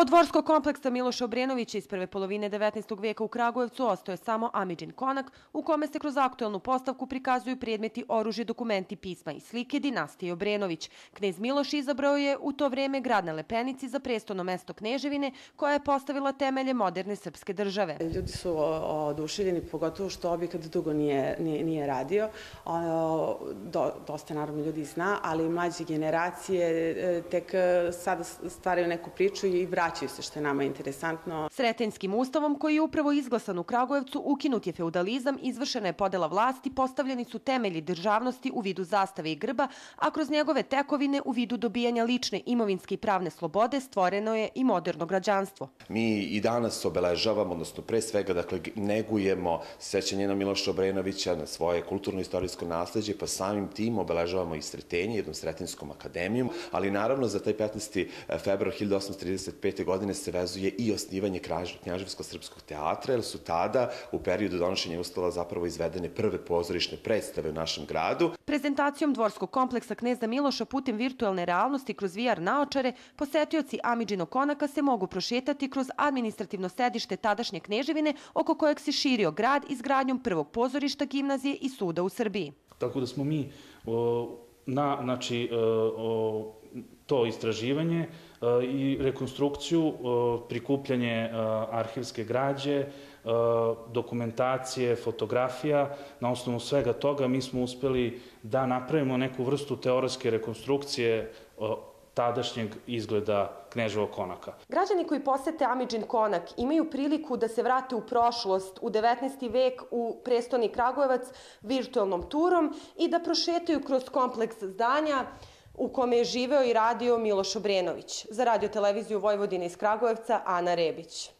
Od dvorskog kompleksa Miloša Obrenovića iz prve polovine 19. veka u Kragujevcu ostaje samo Amidžin konak, u kome se kroz aktuelnu postavku prikazuju predmeti oružje, dokumenti, pisma i slike dinastije Obrenović. Knez Miloš izabrao je u to vreme grad na Lepenici za prestono mesto Kneževine, koja je postavila temelje moderne srpske države. Ljudi su oduševljeni, pogotovo što objekat dugo nije, nije, nije radio. Do, dosta naravno ljudi zna, ali mlađe generacije e, tek e, sada stvaraju neku priču i vraćaju se, što je nama interesantno. Sretenskim ustavom, koji je upravo izglasan u Kragujevcu, ukinut je feudalizam, izvršena je podela vlasti, postavljeni su temelji državnosti u vidu zastave i grba, a kroz njegove tekovine u vidu dobijanja lične imovinske i pravne slobode stvoreno je i moderno građanstvo. Mi i danas obeležavamo, odnosno pre svega, dakle, negujemo sećanje na Miloša Obrenovića, na svoje kulturno-istorijsko nasledđe, pa samim tim obeležavamo i Sretenje, jednom Sretinskom akademijom, ali naravno za taj 15. februar 1835 1995. godine se vezuje i osnivanje Knjaževsko-srpskog teatra, jer su tada u periodu donošenja ustava zapravo izvedene prve pozorišne predstave u našem gradu. Prezentacijom dvorskog kompleksa Kneza Miloša putem virtualne realnosti kroz VR naočare, posetioci Amidžino konaka se mogu prošetati kroz administrativno sedište tadašnje Kneževine, oko kojeg se širio grad izgradnjom prvog pozorišta, gimnazije i suda u Srbiji. Tako da smo mi na, znači, to istraživanje i rekonstrukciju, prikupljanje arhivske građe, dokumentacije, fotografija. Na osnovu svega toga mi smo uspeli da napravimo neku vrstu teoretske rekonstrukcije tadašnjeg izgleda Kneževog konaka. Građani koji posete Amidžin konak imaju priliku da se vrate u prošlost, u 19. vek, u prestoni Kragujevac virtualnom turom i da prošetaju kroz kompleks zdanja u kome je živeo i radio Miloš Obrenović. Za radio televiziju Vojvodine iz Kragujevca, Ana Rebić.